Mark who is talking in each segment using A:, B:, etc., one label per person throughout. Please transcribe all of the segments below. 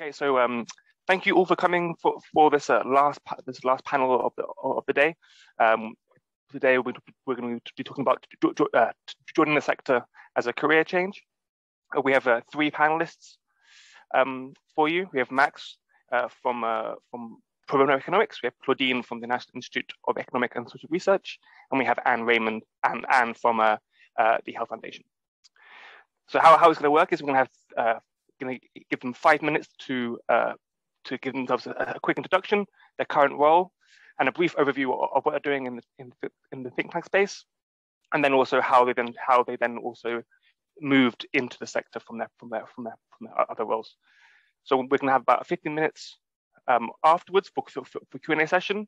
A: Okay, so um, thank you all for coming for, for this uh, last this last panel of the of the day. Um, today we're, we're going to be talking about uh, joining the sector as a career change. Uh, we have uh, three panelists um, for you. We have Max uh, from uh, from Pro Bono Economics. We have Claudine from the National Institute of Economic and Social Research, and we have Anne Raymond and Anne from the Health Foundation. So how, how it's going to work is we're going to have going to give them five minutes to uh, to give themselves a, a, quick introduction, their current role, and a brief overview of, of what they're doing in the, in the, in the think tank space, and then also how they then how they then also moved into the sector from their from their from their from their other roles. So we're going to have about 15 minutes um, afterwards for, for, for Q&A session.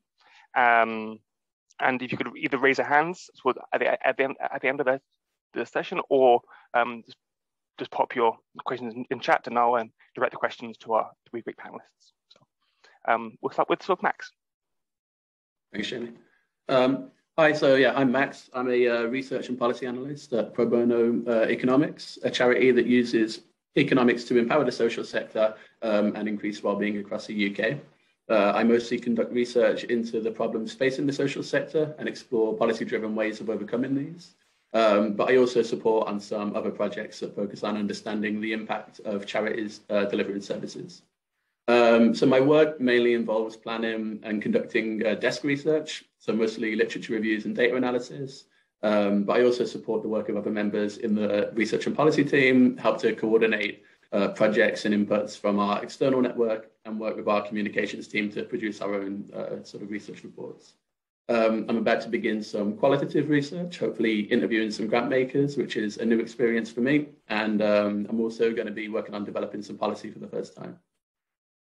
A: Um, and if you could either raise your hands at the, at the, end, at the end of the, the session or um, just just pop your questions in, chat and I'll um, direct the questions to our three great panelists. So um, we'll start with sort of Max.
B: Thanks, Jamie. Um, hi, so yeah, I'm Max. I'm a uh, research and policy analyst at Pro Bono uh, Economics, a charity that uses economics to empower the social sector um, and increase well-being across the UK. Uh, I mostly conduct research into the problems facing the social sector and explore policy-driven ways of overcoming these. Um, but I also support on some other projects that focus on understanding the impact of charities uh, delivering services. Um, so my work mainly involves planning and conducting uh, desk research, so mostly literature reviews and data analysis. Um, but I also support the work of other members in the research and policy team, help to coordinate uh, projects and inputs from our external network, and work with our communications team to produce our own uh, sort of research reports. Um, I'm about to begin some qualitative research, hopefully interviewing some grant makers, which is a new experience for me. And um, I'm also going to be working on developing some policy for the first time.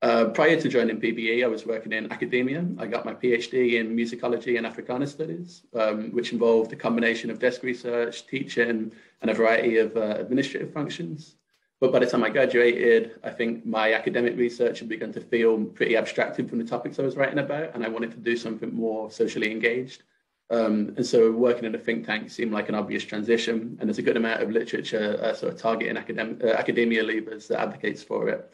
B: Uh, prior to joining PBE, I was working in academia. I got my PhD in musicology and Africana studies, um, which involved a combination of desk research, teaching, and a variety of uh, administrative functions. But by the time I graduated, I think my academic research had begun to feel pretty abstracted from the topics I was writing about, and I wanted to do something more socially engaged. Um, and so working in a think tank seemed like an obvious transition, and there's a good amount of literature uh, sort of targeting academic, uh, academia leavers that advocates for it.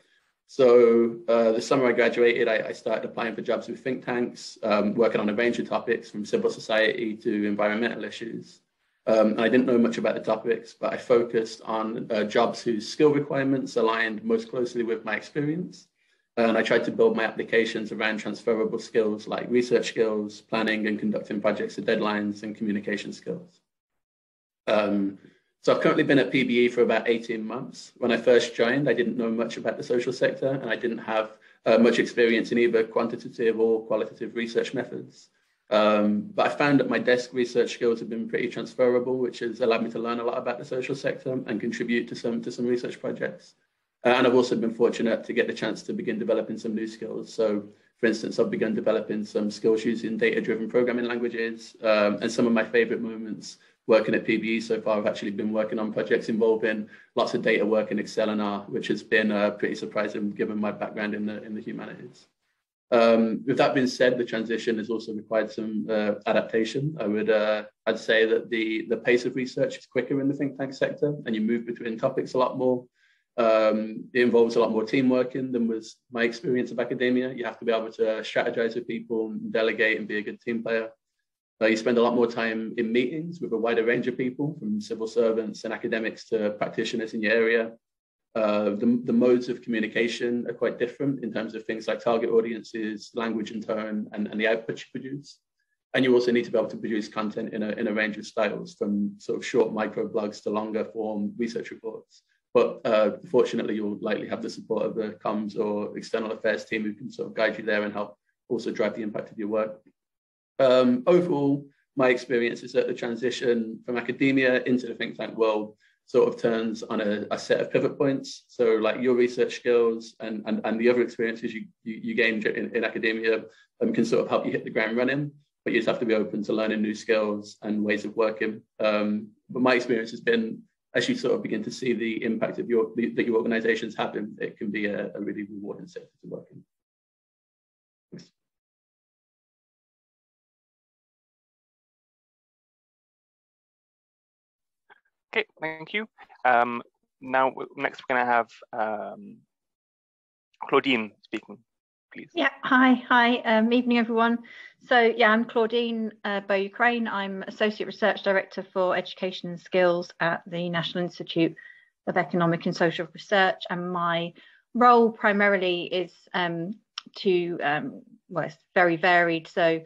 B: So uh, the summer I graduated, I, I, started applying for jobs with think tanks, um, working on a range of topics from civil society to environmental issues. Um, I didn't know much about the topics, but I focused on uh, jobs whose skill requirements aligned most closely with my experience. And I tried to build my applications around transferable skills like research skills, planning and conducting projects to deadlines, and communication skills. Um, so I've currently been at PBE for about 18 months. When I first joined, I didn't know much about the social sector, and I didn't have uh, much experience in either quantitative or qualitative research methods. Um, but I found that my desk research skills have been pretty transferable, which has allowed me to learn a lot about the social sector and contribute to some to some research projects. Uh, and I've also been fortunate to get the chance to begin developing some new skills. So, for instance, I've begun developing some skills using data-driven programming languages. Um, and some of my favorite moments working at PBE so far, I've actually been working on projects involving lots of data work in Excel and R, which has been uh, pretty surprising given my background in the in the humanities. Um, with that being said, the transition has also required some uh, adaptation. I would, uh, I'd say that the the pace of research is quicker in the think tank sector, and you move between topics a lot more. Um, it involves a lot more team working than was my experience of academia. You have to be able to strategize with people, and delegate, and be a good team player. Uh, you spend a lot more time in meetings with a wider range of people, from civil servants and academics to practitioners in your area. Uh, the, the modes of communication are quite different in terms of things like target audiences, language and tone, and, and the output you produce. And you also need to be able to produce content in a, in a range of styles, from sort of short micro blogs to longer form research reports. But uh, fortunately, you'll likely have the support of the comms or external affairs team who can sort of guide you there and help also drive the impact of your work. Um, overall, my experience is that the transition from academia into the think tank world sort of turns on a, a, set of pivot points. So like your research skills and, and, and the other experiences you, you, you gain in, in academia um, can sort of help you hit the ground running, but you just have to be open to learning new skills and ways of working. Um, but my experience has been, as you sort of begin to see the impact of your, the, that your organizations have, it can be a, a really rewarding sector to work in.
A: Okay, thank you. Um, now, next we're going to have um, Claudine speaking, please.
C: Yeah, hi, hi, um, evening everyone. So yeah, I'm Claudine uh, Bowyer-Crane. I'm Associate Research Director for Education and Skills at the National Institute of Economic and Social Research. And my role primarily is um, to, um, well, it's very varied. So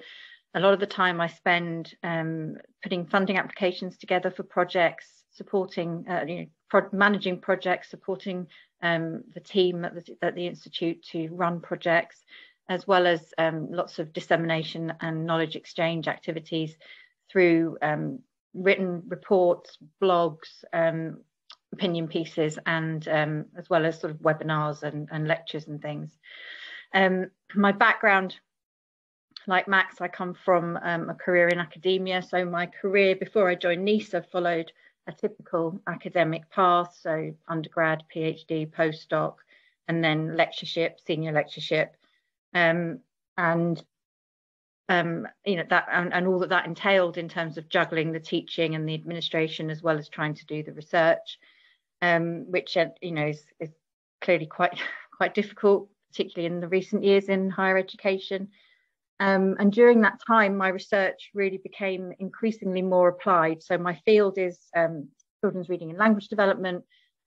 C: a lot of the time I spend um, putting funding applications together for projects, supporting, uh, you know, pro managing projects, supporting um, the team at the, at the, Institute to run projects, as well as um, lots of dissemination and knowledge exchange activities through um, written reports, blogs, um, opinion pieces, and um, as well as sort of webinars and, and lectures and things. Um, my background, like Max, I come from a career in academia. So my career before I joined NIESR followed a typical academic path, so undergrad, PhD, postdoc, and then lectureship, senior lectureship, um, and um, you know that and, and, all that that entailed in terms of juggling the teaching and the administration as well as trying to do the research, um, which uh, you know is, is clearly quite quite difficult, particularly in the recent years in higher education. Um, and during that time, my research really became increasingly more applied. So my field is um, children's reading and language development.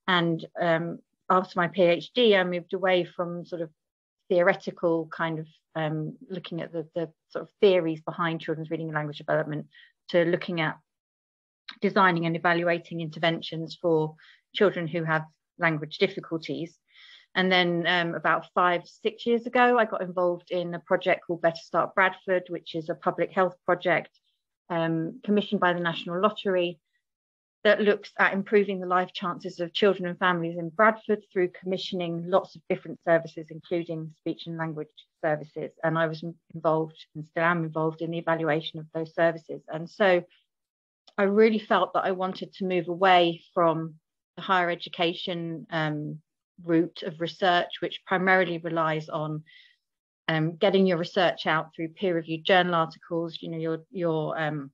C: And um, after my PhD, I moved away from sort of theoretical kind of um, looking at the, the sort of theories behind children's reading and language development to looking at designing and evaluating interventions for children who have language difficulties. And then um, about five, six years ago, I got involved in a project called Better Start Bradford, which is a public health project um, commissioned by the National Lottery that looks at improving the life chances of children and families in Bradford through commissioning lots of different services, including speech and language services. And I was involved and still am involved in the evaluation of those services. And so I really felt that I wanted to move away from the higher education um, route of research, which primarily relies on um, getting your research out through peer-reviewed journal articles, you know, your your um,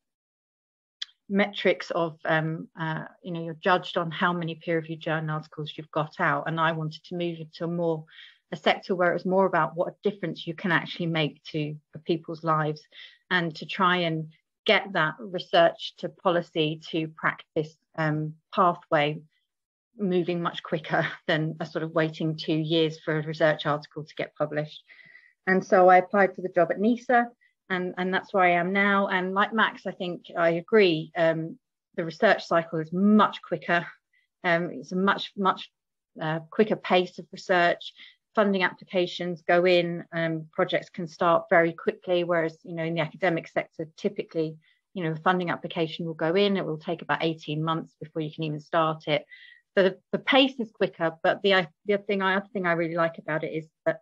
C: metrics of, um, uh, you know, you're judged on how many peer-reviewed journal articles you've got out. And I wanted to move it to a more a sector where it was more about what a difference you can actually make to people's lives, and to try and get that research to policy to practice um, pathway moving much quicker than a sort of waiting two years for a research article to get published. And so I applied for the job at NIESR, and, and that's where I am now. And like Max, I think I agree. Um, the research cycle is much quicker. Um, it's a much, much uh, quicker pace of research. Funding applications go in, um, projects can start very quickly, whereas you know in the academic sector, typically, you know, the funding application will go in, it will take about 18 months before you can even start it. So the, the pace is quicker, but the the other thing I other thing I really like about it is that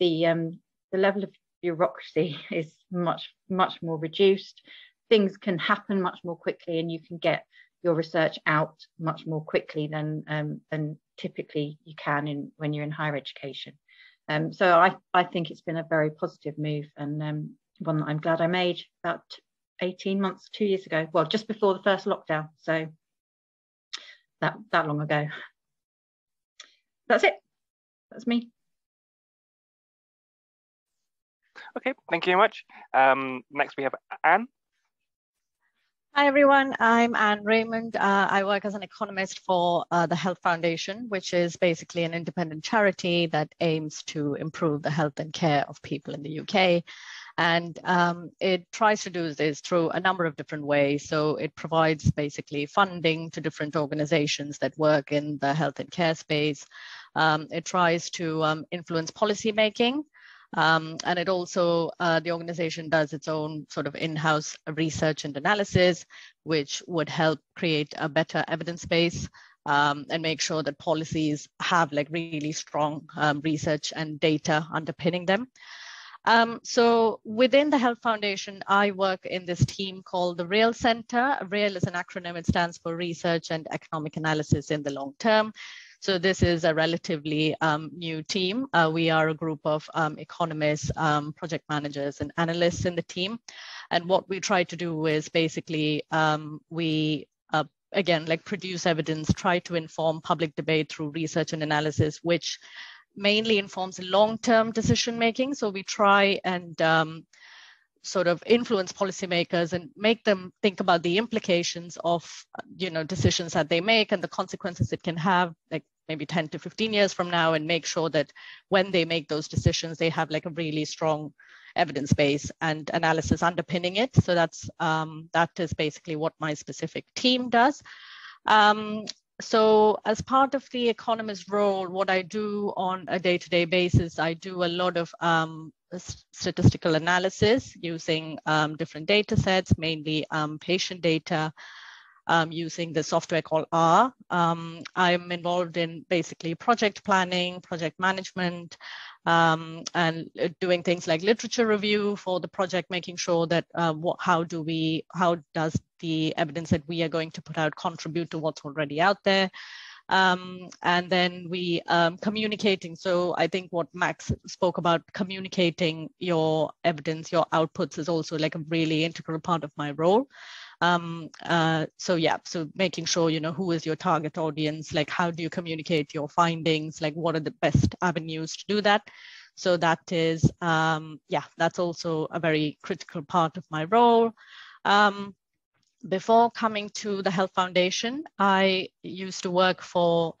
C: the um, the level of bureaucracy is much much more reduced. Things can happen much more quickly, and you can get your research out much more quickly than um, than typically you can in when you're in higher education. Um, so I I think it's been a very positive move and um, one that I'm glad I made about 18 months, two years ago. Well, just before the first lockdown. So that that long ago. That's it. That's me.
A: Okay, thank you very much. Um, next we have Anne.
D: Hi everyone, I'm Anne Raymond. Uh, I work as an economist for uh, the Health Foundation, which is basically an independent charity that aims to improve the health and care of people in the UK. And um, it tries to do this through a number of different ways. So it provides basically funding to different organizations that work in the health and care space. Um, it tries to um, influence policy making. Um, and it also, uh, the organization does its own sort of in-house research and analysis, which would help create a better evidence base um, and make sure that policies have like really strong um, research and data underpinning them. Um, so within the Health Foundation, I work in this team called the REAL Center. REAL is an acronym, it stands for Research and Economic Analysis in the Long Term. So this is a relatively um, new team. Uh, we are a group of um, economists, um, project managers, and analysts in the team. And what we try to do is basically um, we uh, again like produce evidence, try to inform public debate through research and analysis, which mainly informs long-term decision making. So we try and um, sort of influence policymakers and make them think about the implications of you know decisions that they make and the consequences it can have like maybe 10 to 15 years from now and make sure that when they make those decisions they have like a really strong evidence base and analysis underpinning it. So that's um, that is basically what my specific team does. Um, so as part of the economist role, what I do on a day-to-day basis, I do a lot of um, statistical analysis using um, different data sets, mainly um, patient data, um, using the software called R. um, involved in basically project planning, project management, um, and uh, doing things like literature review for the project, making sure that uh, what, how do we, how does the evidence that we are going to put out contribute to what's already out there. Um, and then we um, communicating. So I think what Max spoke about communicating your evidence, your outputs is also like a really integral part of my role. Um, uh, so yeah, so making sure you know who is your target audience, like how do you communicate your findings, like what are the best avenues to do that. So that is, um, yeah, that's also a very critical part of my role. Um, before coming to the Health Foundation, I used to work for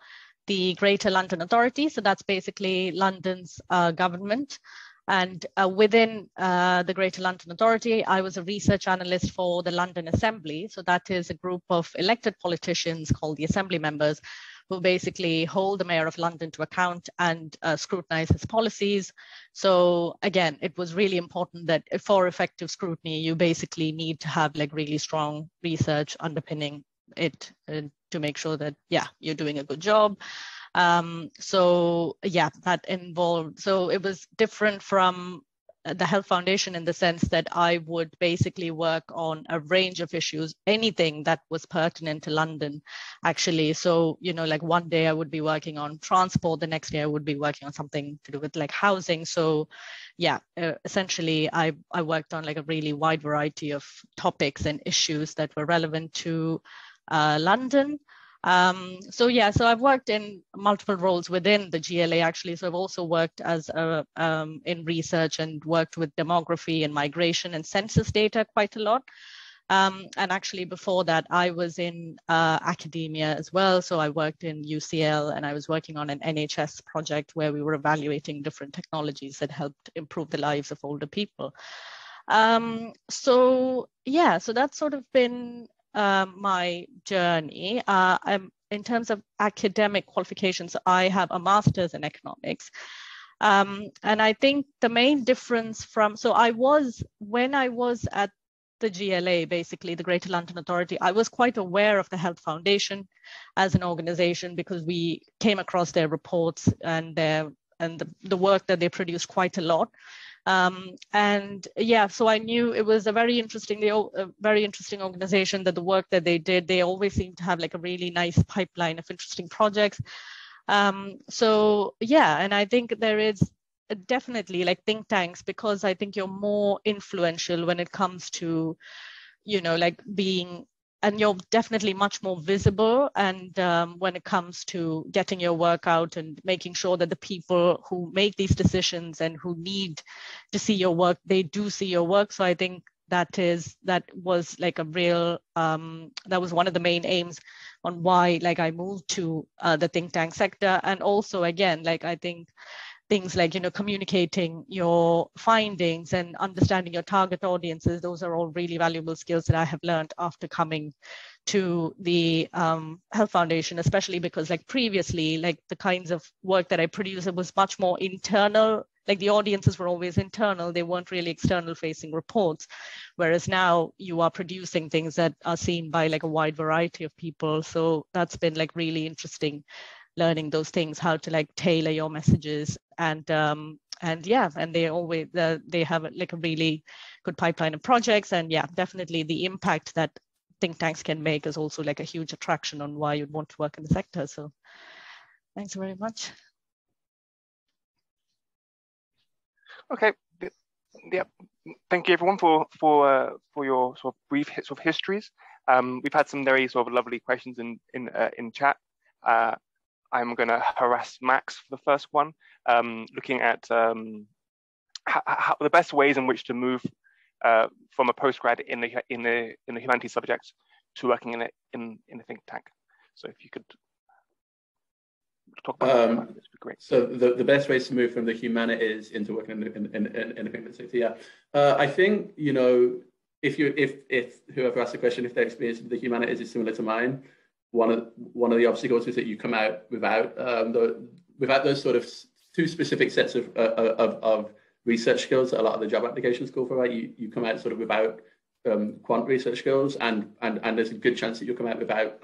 D: the Greater London Authority. So that's basically London's uh, government. And uh, within uh, the Greater London Authority, I was a research analyst for the London Assembly. So that is a group of elected politicians called the Assembly members who basically hold the mayor of London to account and uh, scrutinize his policies. So again, it was really important that for effective scrutiny, you basically need to have like really strong research underpinning it uh, to make sure that, yeah, you're doing a good job. Um, so yeah, that involved, so it was different from the Health Foundation in the sense that I would basically work on a range of issues, anything that was pertinent to London, actually. So, you know, like one day I would be working on transport, the next day I would be working on something to do with like housing. So, yeah, uh, essentially I, I worked on like a really wide variety of topics and issues that were relevant to uh, London. Um, so yeah, so I've worked in multiple roles within the GLA actually. So I've also worked as a, um, in research and worked with demography and migration and census data quite a lot. Um, and actually before that, I was in uh, academia as well. So I worked in UCL and I was working on an NHS project where we were evaluating different technologies that helped improve the lives of older people. Um, so yeah, so that's sort of been um, my journey. Uh, in terms of academic qualifications, I have a master's in economics. Um, and I think the main difference from, so I was, when I was at the GLA, basically the Greater London Authority, I was quite aware of the Health Foundation as an organization because we came across their reports and their and the, the work that they produce quite a lot. Um, and yeah, so I knew it was a very interesting, they, a very interesting organization that the work that they did, they always seem to have like a really nice pipeline of interesting projects. Um, so yeah, and I think there is definitely like think tanks because I think you're more influential when it comes to, you know, like being and you're definitely much more visible and um, when it comes to getting your work out and making sure that the people who make these decisions and who need to see your work they do see your work. So i think that is that was like a real um, that was one of the main aims on why like i moved to uh, the think tank sector. And also again like i think things like you know communicating your findings and understanding your target audiences. Those are all really valuable skills that i have learned after coming to the um, health foundation especially because like previously like the kinds of work that i produced it was much more internal. Like the audiences were always internal. They weren't really external facing reports. Whereas now you are producing things that are seen by like a wide variety of people. So that's been like really interesting learning those things, how to like tailor your messages and um, and yeah, and they always uh, they have like a really good pipeline of projects and yeah, definitely the impact that think tanks can make is also like a huge attraction on why you'd want to work in the sector. So thanks very much.
A: Okay. Yeah. Thank you everyone for for uh, for your sort of brief sort of histories. Um, we've had some very sort of lovely questions in in uh, in chat. Uh, I'm going to harass Max for the first one, um, looking at um, how, how, the best ways in which to move uh, from a postgrad in the in the in the humanities subject to working in a in in a think tank. So if you could talk about um, that, would be great.
B: So the, the best ways to move from the humanities into working in in, in, in a think tank, yeah. Uh, I think you know if you if if whoever asked the question if their experience with the humanities is similar to mine, one of one of the obstacles is that you come out without um, the without those sort of two specific sets of, uh, of, of research skills that a lot of the job applications call for. Right, you you come out sort of without um, quant research skills, and and and there's a good chance that you'll come out without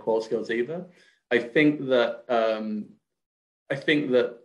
B: qual uh, skills either. I think that um, I think that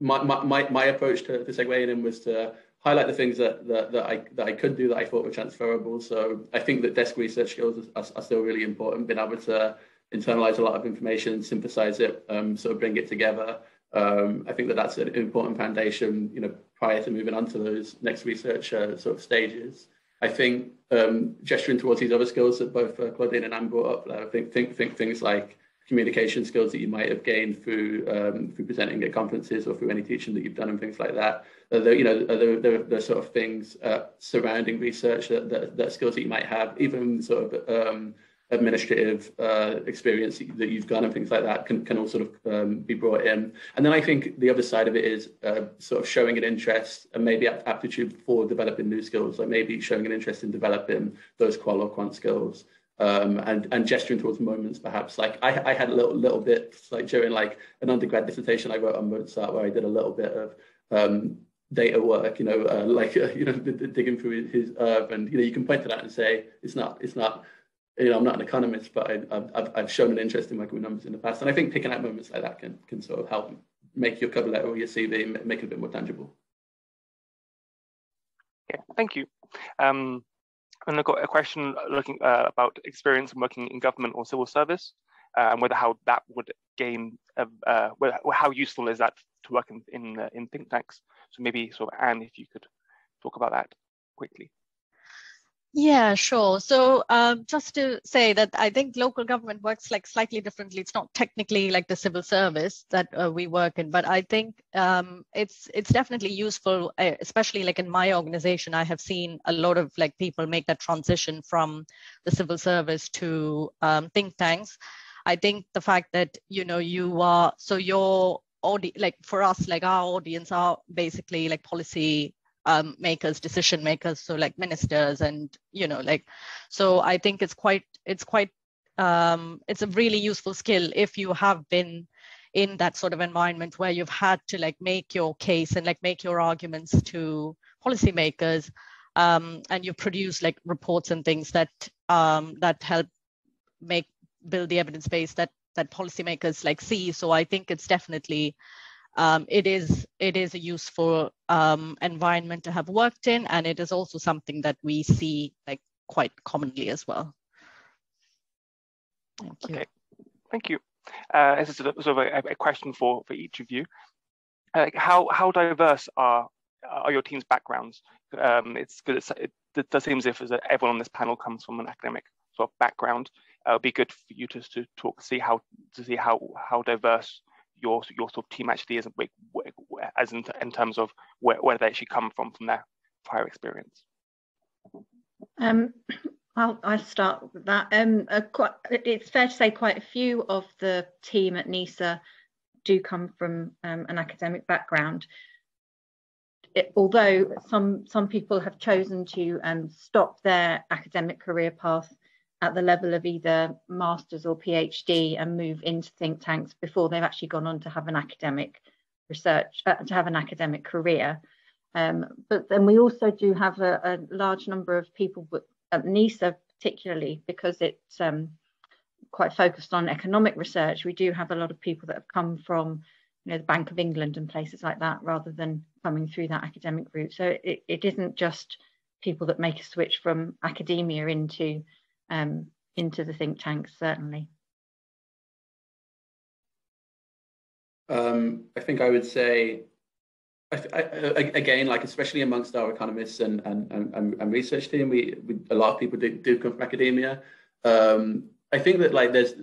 B: my my my approach to, to segueing in was to highlight the things that, that, that, I, that I could do that I thought were transferable. So I think that desk research skills are, are still really important, being able to internalize a lot of information, synthesize it, um, sort of bring it together. Um, I think that that's an important foundation, you know, prior to moving on to those next research uh, sort of stages. I think um, gesturing towards these other skills that both uh, Claudine and Anne brought up, I think, think, think things like communication skills that you might have gained through um, through presenting at conferences or through any teaching that you've done and things like that. Uh, there, you know, there, there, there sort of things uh, surrounding research that, that, that, skills that you might have, even sort of um, administrative uh, experience that you've done and things like that can, can all sort of um, be brought in. And then I think the other side of it is uh, sort of showing an interest and maybe aptitude for developing new skills, like maybe showing an interest in developing those qual or quant skills um, and and gesturing towards moments perhaps like I, I had a little little bit like during like an undergrad dissertation I wrote on Mozart where I did a little bit of um, data work you know uh, like uh, you know digging through his herb and you know you can point to that and say it's not it's not you know I'm not an economist but I, have I've shown an interest in working with numbers in the past and I think picking out moments like that can can sort of help make your cover letter or your CV make it a bit more tangible.
A: Yeah, thank you. Um, and I've got a question looking uh, about experience working in government or civil service, uh, and whether how that would gain, uh, uh how useful is that to work in in, uh, in think tanks. So maybe sort of Anne, if you could talk about that quickly.
D: Yeah, sure. So um, just to say that I think local government works like slightly differently. It's not technically like the civil service that uh, we work in, but I think um, it's it's definitely useful, uh, especially like in my organization. I have seen a lot of like people make that transition from the civil service to um, think tanks. I think the fact that you know you are so your audience, like for us, like our audience are basically like policy um, makers decision makers so like ministers and you know like so i think it's quite it's quite um, it's a really useful skill if you have been in that sort of environment where you've had to like make your case and like make your arguments to policymakers um, and you produce like reports and things that um, that help make build the evidence base that that policymakers like see. So i think it's definitely um, it is it is a useful um, environment to have worked in, and it is also something that we see like quite commonly as well.
A: Thank you. Okay, thank you. Uh, this is sort of a, a, question for for each of you. Uh, how how diverse are are your team's backgrounds? Um, it's good. It, it does seem as if everyone on this panel comes from an academic sort of background. Uh, it'd be good for you to, to talk, see how to see how how diverse your your sort of team actually is as in, in terms of where, where they actually come from from their prior experience?
C: Um, I'll, I'll start with that. Um, quite, it's fair to say quite a few of the team at NIESR do come from um, an academic background. It, although some some people have chosen to um, stop their academic career path at the level of either master's or PhD and move into think tanks before they've actually gone on to have an academic research, uh, to have an academic career. Um, but then we also do have a, a large number of people at NIESR, particularly because it's um, quite focused on economic research. We do have a lot of people that have come from you know, the Bank of England and places like that, rather than coming through that academic route. So it, it isn't just people that make a switch from academia into um, into the think tanks, certainly?
B: Um, I think I would say, I, I, again, like especially amongst our economists and and, and, and research team, we, we, a lot of people do, do come from academia. Um, I think that like there's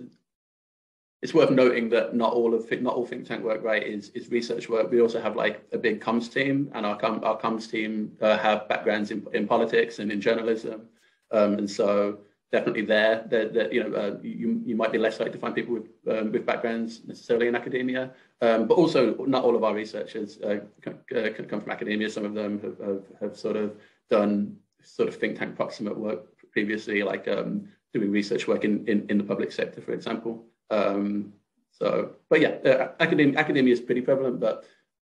B: it's worth noting that not all of not all think tank work right is is research work. We also have like a big comms team, and our com, our comms team uh, have backgrounds in, in politics and in journalism, um, and so definitely there that you know uh, you you might be less likely to find people with um, with backgrounds necessarily in academia, um, but also not all of our researchers uh, uh come from academia. Some of them have, have, have sort of done sort of think tank proximate work previously, like um, doing research work in, in, in the public sector, for example. Um, so, but yeah, uh, academia, academia is pretty prevalent, but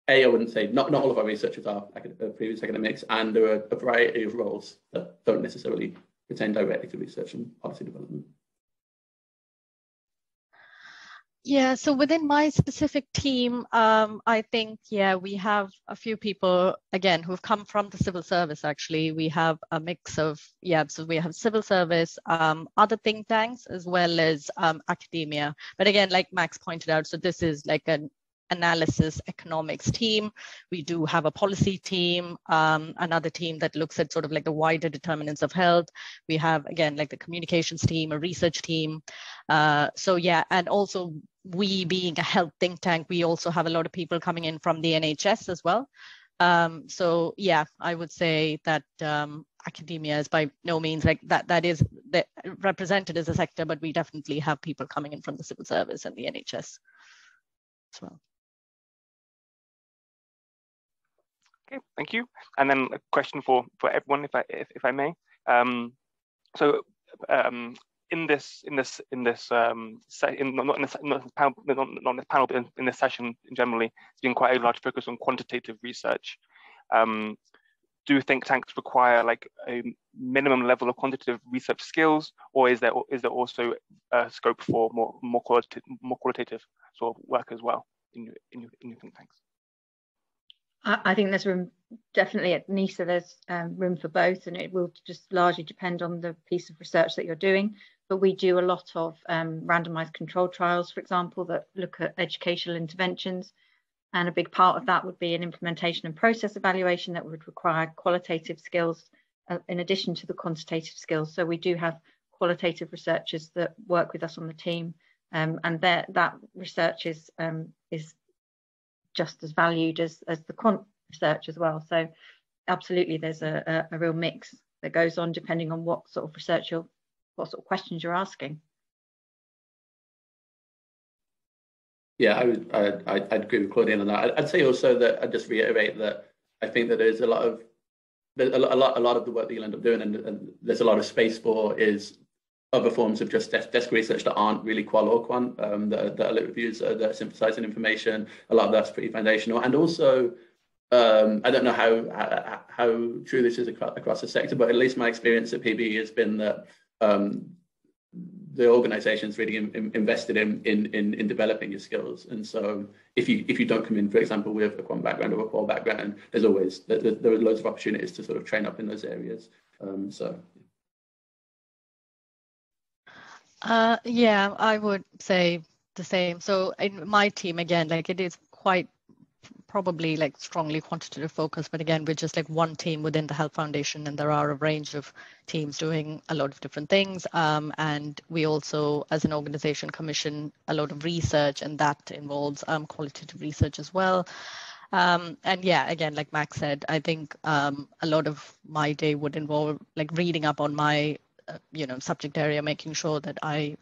B: A, I wouldn't say, not, not all of our researchers are acad uh, previous academics, and there are a variety of roles that don't necessarily pertain directly to research and policy development.
D: Yeah, so within my specific team, um, I think, yeah, we have a few people, again, who've come from the civil service, actually. We have a mix of, yeah, so we have civil service, um, other think tanks, as well as um, academia. But again, like Max pointed out, so this is like an analysis economics team. We do have a policy team, um, another team that looks at sort of like the wider determinants of health. We have, again, like the communications team, a research team. Uh, so yeah, and also we being a health think tank, we also have a lot of people coming in from the NHS as well. Um, so yeah, I would say that um, academia is by no means like that. That is represented as a sector, but we definitely have people coming in from the civil service and the NHS as well.
A: Okay, thank you. And then a question for for everyone, if I if, if I may. Um, so um, in this in this in this um, in, not in this not, panel, not, not in this panel, but in, in, this session generally, it's been quite a large focus on quantitative research. Um, do think tanks require like a minimum level of quantitative research skills, or is there is there also a scope for more more qualitative more qualitative sort of work as well in your in your, in your think tanks?
C: I think there's room, definitely at NIESR, there's um, room for both, and it will just largely depend on the piece of research that you're doing. But we do a lot of um, randomized control trials, for example, that look at educational interventions. And a big part of that would be an implementation and process evaluation that would require qualitative skills uh, in addition to the quantitative skills. So we do have qualitative researchers that work with us on the team, um, and that research is um, is just as valued as, as the quant research as well. So absolutely, there's a, a, a real mix that goes on depending on what sort of research you're, what sort of questions you're asking.
B: Yeah, I would, I, I'd agree with Claudine on that. I'd say also that I'd just reiterate that I think that there's a lot of a lot, a lot of the work that you'll end up doing, and, and there's a lot of space for is other forms of just desk, desk research that aren't really qual or quant, um, that, that are lit reviews, uh, that are synthesizing information. A lot of that's pretty foundational. And also, um, I don't know how, how, how true this is across, across the sector, but at least my experience at PB has been that um, the organization's really in, in, invested in, in, in, in developing your skills. And so if you if you don't come in, for example, with a quant background or a qual background, there's always, there, there are loads of opportunities to sort of train up in those areas. Um, so
D: Uh, yeah, I would say the same. So in my team, again, like it is quite probably like strongly quantitative focus, but again, we're just like one team within the Health Foundation, and there are a range of teams doing a lot of different things. Um, and we also, as an organization, commission a lot of research, and that involves um, qualitative research as well. Um, and yeah, again, like Max said, I think um, a lot of my day would involve like reading up on my you know subject area making sure that i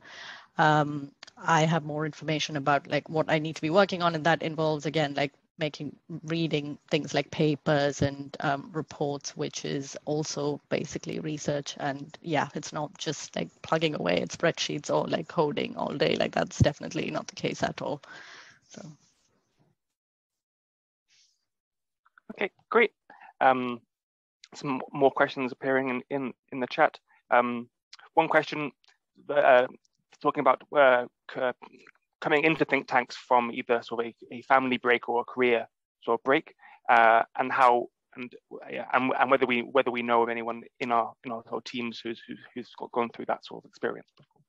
D: um, i have more information about like what i need to be working on and that involves again like making reading things like papers and um, reports which is also basically research. And yeah it's not just like plugging away at spreadsheets or like coding all day. Like that's definitely not the case at all. So.
A: Okay great. Um, some more questions appearing in in, in the chat um, one question, uh, talking about uh, coming into think tanks from either sort of a, a family break or a career sort of break, uh, and how and, and and whether we whether we know of anyone in our in our, teams who's who's who's gone through that sort of experience before.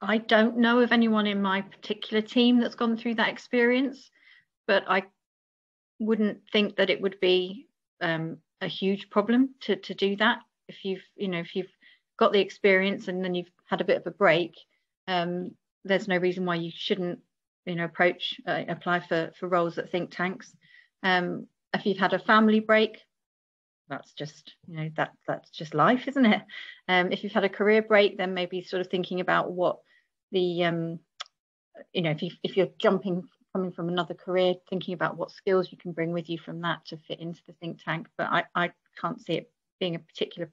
C: I don't know of anyone in my particular team that's gone through that experience, but I wouldn't think that it would be um, a huge problem to, to do that. if you've you know if you've got the experience and then you've had a bit of a break, um, there's no reason why you shouldn't you know approach uh, apply for for roles at think tanks. Um, if you've had a family break, that's just you know that that's just life, isn't it? Um, if you've had a career break, then maybe sort of thinking about what the um, you know if you if you're jumping coming from another career, thinking about what skills you can bring with you from that to fit into the think tank. But I, I can't see it being a particular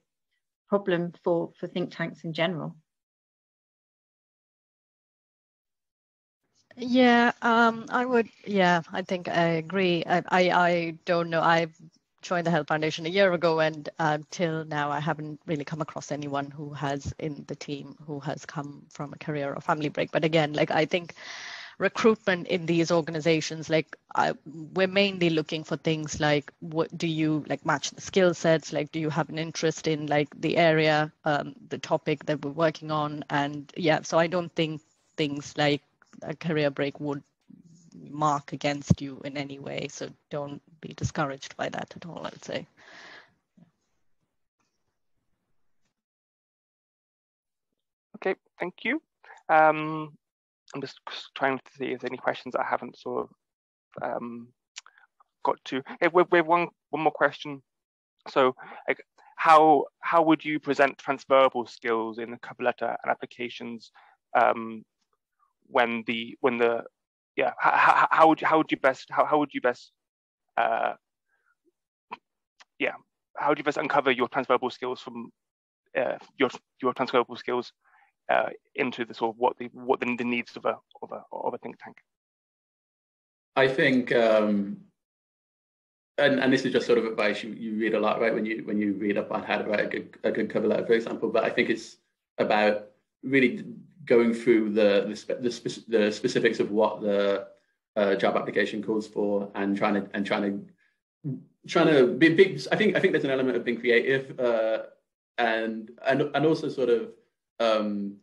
C: problem for, for think tanks in general.
D: Yeah, um, I would. Yeah, I think I agree. I, I, I don't know. I've joined the Health Foundation a year ago, and until um, now, I haven't really come across anyone who has in the team who has come from a career or family break. But again, like I think recruitment in these organizations? Like I, we're mainly looking for things like what do you like match the skill sets? Like do you have an interest in like the area um, the topic that we're working on? And yeah so i don't think things like a career break would mark against you in any way. So don't be discouraged by that at all i would say.
A: Okay thank you. Um, I'm just trying to see if there's any questions I haven't sort of um, got to. Hey, we, have one one more question. So, like, how how would you present transferable skills in the cover letter and applications um, when the when the yeah how, how would you how would you best how, how would you best uh, yeah how would you best uncover your transferable skills from uh, your your transferable skills uh, into the sort of what the what the, the needs of a of a of a think tank?
B: I think, um, and and this is just sort of advice you, you read a lot, right? When you when you read up on how to write a good a good cover letter, for example. But I think it's about really going through the the, spe- the, spe- the specifics of what the uh, job application calls for and trying to and trying to trying to be big. I think I think there's an element of being creative uh, and and and also sort of um,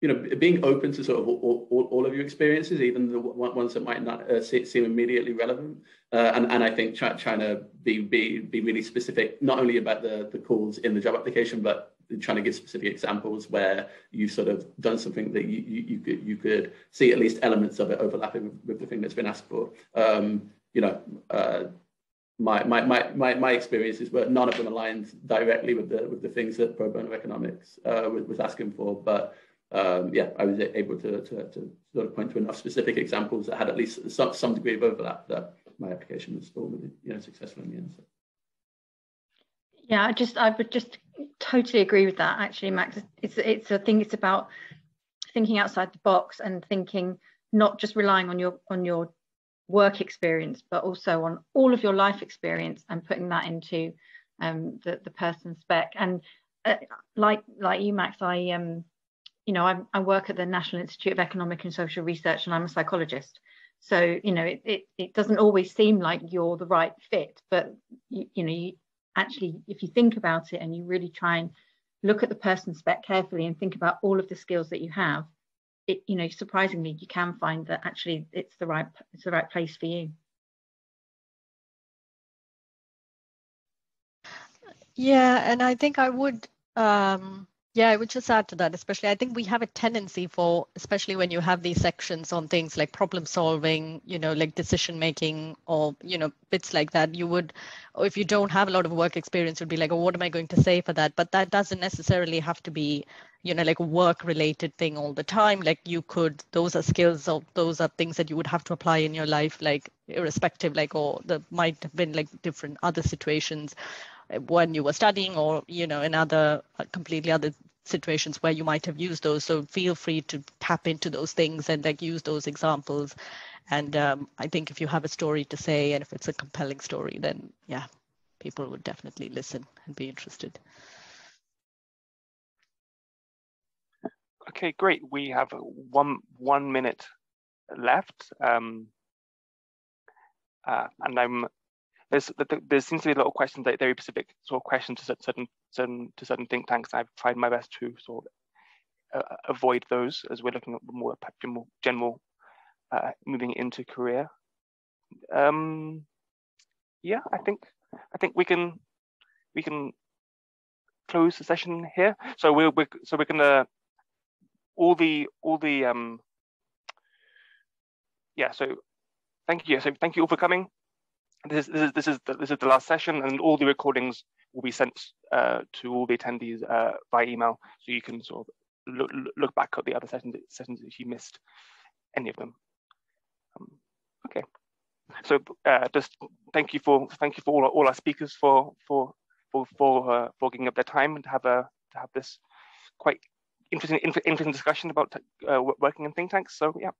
B: you know, being open to sort of all, all, all, of your experiences, even the ones that might not uh, seem immediately relevant. Uh, and, and I think try, trying to be, be, be really specific, not only about the, the calls in the job application, but trying to give specific examples where you've sort of done something that you, you, you could, you could see at least elements of it overlapping with, the thing that's been asked for. Um, you know, uh, my, my, my, my, my experiences were none of them aligned directly with the, with the things that pro bono economics uh, was, was asking for, but um, yeah, I was able to, to, to, sort of point to enough specific examples that had at least some, some degree of overlap that my application was still you know, successful in the end. So.
C: Yeah, I just I would just totally agree with that. Actually, Max, it's it's a thing. It's about thinking outside the box and thinking not just relying on your on your work experience, but also on all of your life experience and putting that into um, the the person spec. And uh, like like you, Max, I um you know, I, I, work at the National Institute of Economic and Social Research and I'm a psychologist. So, you know, it, it, it doesn't always seem like you're the right fit, but, you, you know, you actually, if you think about it and you really try and look at the person spec carefully and think about all of the skills that you have, it, you know, surprisingly, you can find that actually it's the right, it's the right place for you.
D: Yeah, and I think I would um, yeah, I would just add to that, especially I think we have a tendency for, especially when you have these sections on things like problem solving, you know, like decision making or, you know, bits like that. You would, if you don't have a lot of work experience, would be like, oh, what am I going to say for that? But that doesn't necessarily have to be, you know, like a work related thing all the time. Like you could, those are skills or those are things that you would have to apply in your life, like irrespective, like, or there might have been like different other situations when you were studying or you know in other completely other situations where you might have used those. So feel free to tap into those things and like use those examples. And um, i think if you have a story to say and if it's a compelling story then yeah people would definitely listen and be interested.
A: Okay great. We have one one minute left. Um, uh, and i'm there's there seems to be a lot of questions that very specific sort of questions to certain certain to certain think tanks. I've tried my best to sort of uh, avoid those as we're looking at the more general, general uh, moving into career. Um, yeah, I think I think we can we can close the session here. So we're, we're so we're gonna all the all the um yeah. So thank you. So thank you all for coming. This is this is this is the, this is the last session, and all the recordings will be sent uh, to all the attendees uh, by email, so you can sort of look, look back at the other sessions sessions if you missed any of them. Um, okay. So uh, just thank you for thank you for all, all our speakers for for for for uh, for giving up their time and to have a to have this quite interesting interesting discussion about uh, working in think tanks. So yeah,